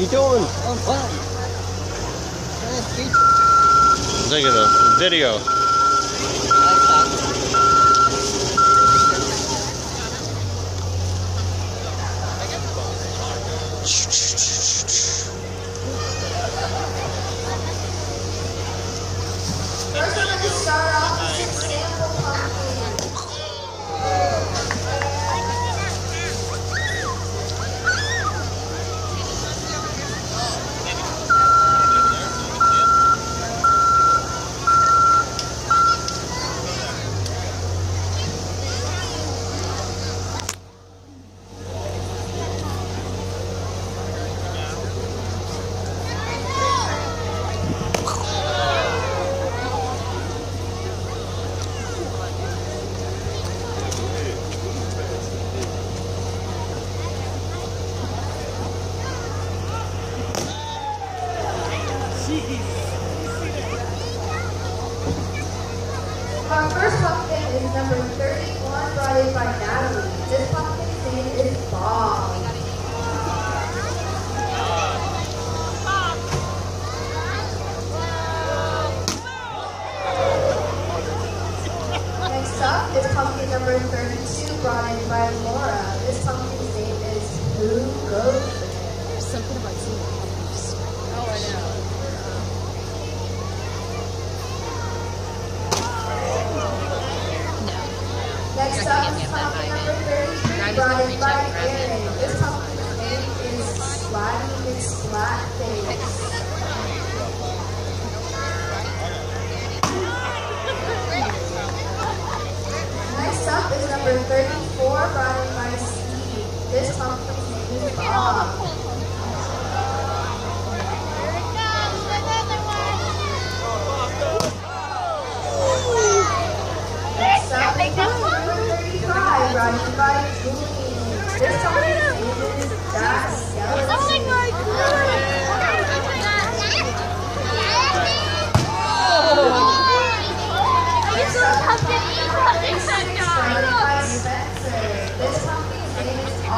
you doing? I'm fine. I'm taking a video. Next up is pumpkin number 32 brought in by Laura. This pumpkin's name is Who Goes There's something about seeing Oh, I know.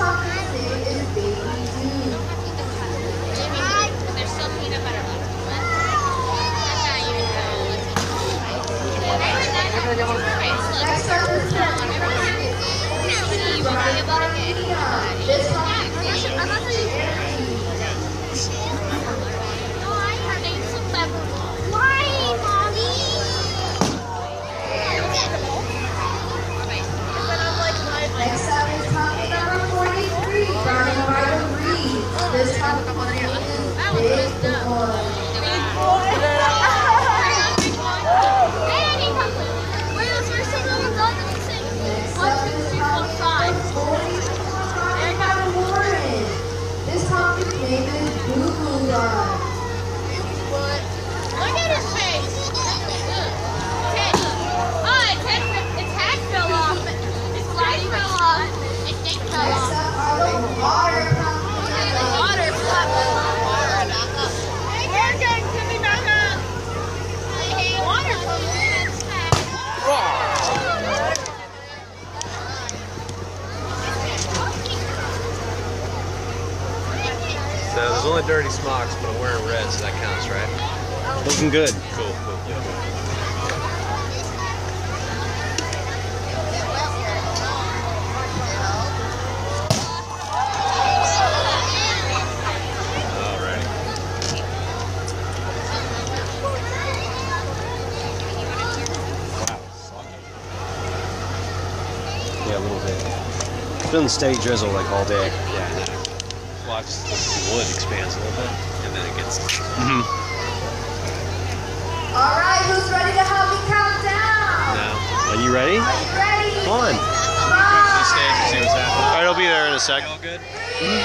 so happy. Jimmy, there's still peanut butter left. Dirty smocks, but I'm wearing red, so that counts, right? Looking good. Cool, cool. Yeah, a little bit. Been steady drizzle like all day. Yeah, and watch the wood expands a little bit, and then it gets. Mm-hmm. All right, who's ready to help me count down? Now, Are you ready? Are you ready? Come on. the stage and see what's happening. All right, I'll be there in a sec. All good? Three,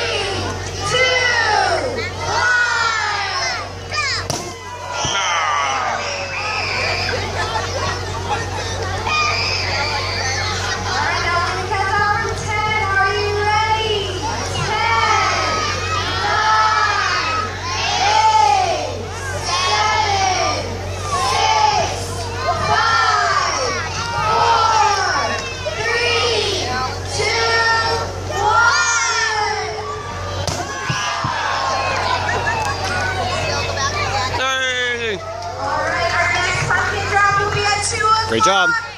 job.